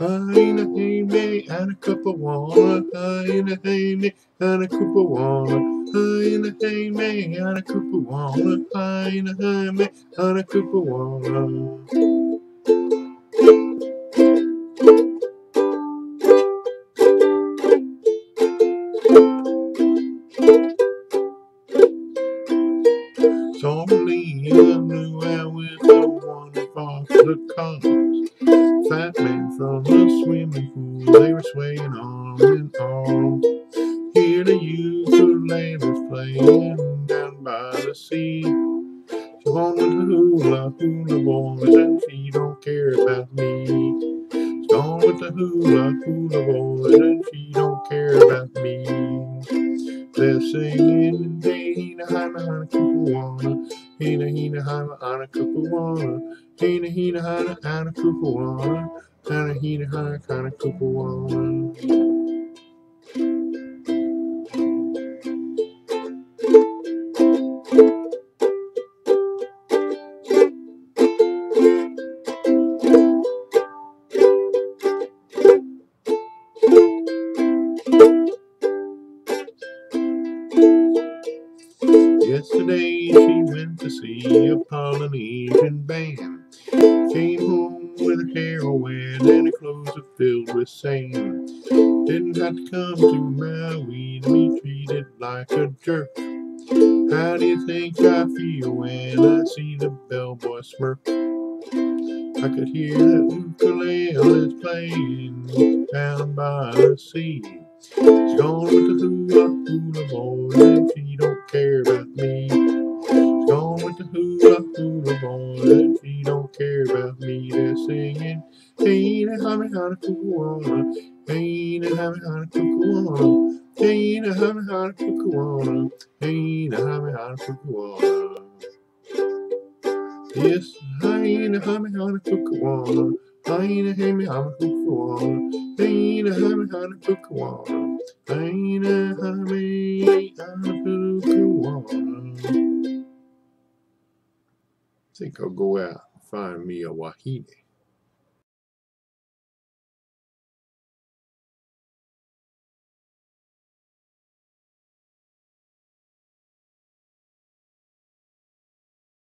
Hyena, me, and a cup of water. Hyena, me, and a cup of water. Hyena, me, and a cup of water. Hyena, me, and a cup of water. Softly you knew I was the one that the cause. The swimming pool, they were swaying arm in arm. Hear the ukuleles playing down by the sea. On with the hula hula boys and she don't care about me. Gone with the hula hula boys and she don't care about me. They're singing Hina Hina Hana Kupuana Hina Hina Hana Hana Kupuana. Hina Hina Hana Hana Kupuana. Hana Hina Hana Hana Kupuana Yesterday she went to see a Polynesian band. Came home with a wet and her clothes filled with sand. Didn't have to come to Maui to be treated like a jerk. How do you think I feel when I see the bellboy smirk? I could hear the ukuleles playing down by the sea. She's gone with the hula hula boys and she don't care about me. She's gone with the hula hula and she don't care about me. They're singing, Hey, na hana hana kukuana, Hey, na hana hana kukuana, Hey, na hana hana kukuana, Hey, na hana hana kukuana. Yes, hyena, hana hana kukuana. Hyena, hame, hana kukuana. Hyena, hame, hana kukuana. Hyena, think I'll go out and find me a wahine.